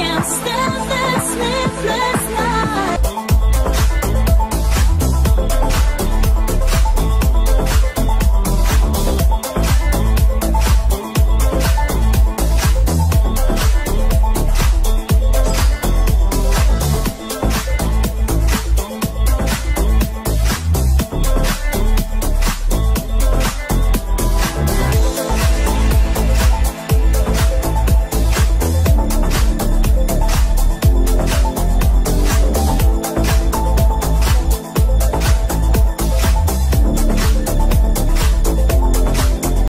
can't stand